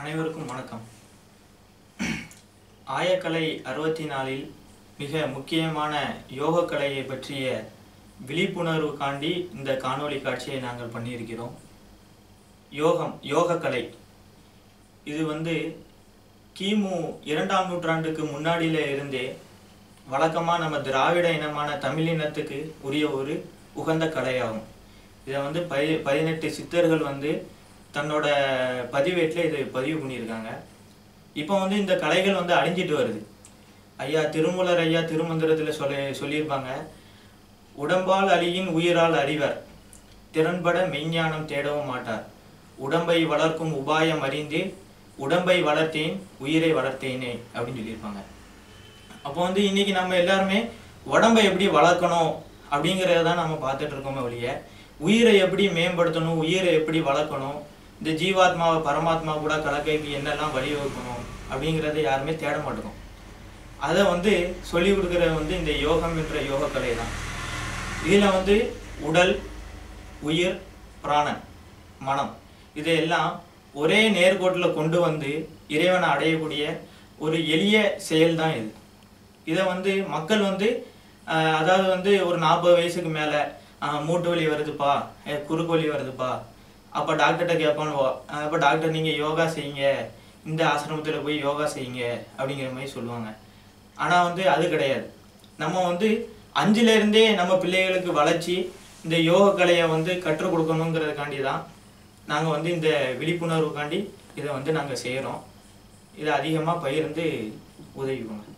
அனைவருக்கும் வணக்கம். ஆயக்கலை அறுபத்தி நாலில் மிக முக்கியமான யோகக்கலையை பற்றிய விழிப்புணர்வு காண்டி இந்த காணொளி காட்சியை நாங்கள் பண்ணியிருக்கிறோம். யோகம் யோகக்கலை. இது வந்து கிமு இரண்டாம் நூற்றாண்டுக்கு முன்னாடியில் இருந்தே வழக்கமாக நம்ம திராவிட இனமான தமிழ் இனத்துக்கு உரிய ஒரு உகந்த கலையாகும். இதை வந்து பதி பதினெட்டு சித்தர்கள் வந்து தன்னோட பதிவேட்டில் இது பதிவு பண்ணியிருக்காங்க. இப்போ வந்து இந்த கலைகள் வந்து அழிஞ்சிட்டு வருது. ஐயா திருமூலர் ஐயா திருமந்திரத்தில் சொல்ல சொல்லியிருப்பாங்க உடம்பால் அழியின் உயிரால் அறிவர் திறன்பட மெய்ஞானம் தேடவும் மாட்டார். உடம்பை வளர்க்கும் உபாயம் அறிந்து உடம்பை வளர்த்தேன் உயிரை வளர்த்தேனே அப்படின்னு சொல்லியிருப்பாங்க. அப்போ வந்து இன்னைக்கு நம்ம எல்லாருமே உடம்பை எப்படி வளர்க்கணும் அப்படிங்கிறத தான் நம்ம பார்த்துட்டு இருக்கோமே ஒழிய உயிரை எப்படி மேம்படுத்தணும் உயிரை எப்படி வளர்க்கணும் இந்த ஜீவாத்மாவை பரமாத்மா கூட கலக்கைக்கு என்னெல்லாம் வழிவகுக்கணும் அப்படிங்கிறத யாருமே தேட மாட்டோம். அதை வந்து சொல்லி கொடுக்குற வந்து இந்த யோகம் என்ற யோகக்கலை தான். இதில் வந்து உடல் உயிர் பிராணன் மனம் இதையெல்லாம் ஒரே நேர்கோட்டில் கொண்டு வந்து இறைவனை அடையக்கூடிய ஒரு எளிய செயல் தான் இது. இதை வந்து மக்கள் வந்து அதாவது வந்து ஒரு நாற்பது வயசுக்கு மேலே மூட்டு வலி வருதுப்பா குறுக்கு வலி வருதுப்பா அப்போ டாக்டர்கிட்ட கேட்பான் அப்போ டாக்டர் நீங்கள் யோகா செய்யுங்க. இந்த ஆசிரமத்தில் போய் யோகா செய்யுங்க. அப்படிங்கிற மாதிரி சொல்லுவாங்க. ஆனால் வந்து அது கிடையாது. நம்ம வந்து அஞ்சுலேருந்தே நம்ம பிள்ளைகளுக்கு வளர்ச்சி இந்த யோக கலையை வந்து கற்றுக் கொடுக்கணுங்கிறதுக்காண்டி தான் நாங்கள் வந்து இந்த விழிப்புணர்வுக்காண்டி இதை வந்து நாங்கள் செய்கிறோம் இதை அதிகமாக பகிர்ந்து உதவி பண்ணுங்க